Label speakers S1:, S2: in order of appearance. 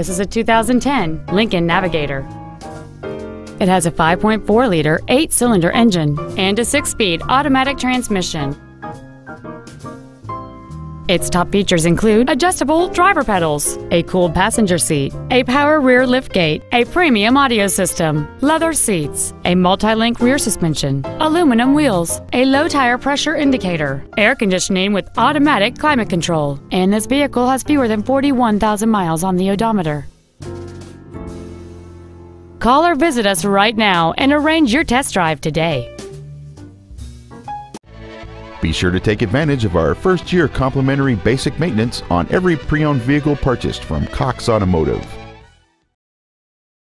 S1: This is a 2010 Lincoln Navigator. It has a 5.4-liter eight-cylinder engine and a six-speed automatic transmission. Its top features include adjustable driver pedals, a cooled passenger seat, a power rear liftgate, a premium audio system, leather seats, a multi-link rear suspension, aluminum wheels, a low tire pressure indicator, air conditioning with automatic climate control, and this vehicle has fewer than 41,000 miles on the odometer. Call or visit us right now and arrange your test drive today.
S2: Be sure to take advantage of our first year complimentary basic maintenance on every pre owned vehicle purchased from Cox Automotive.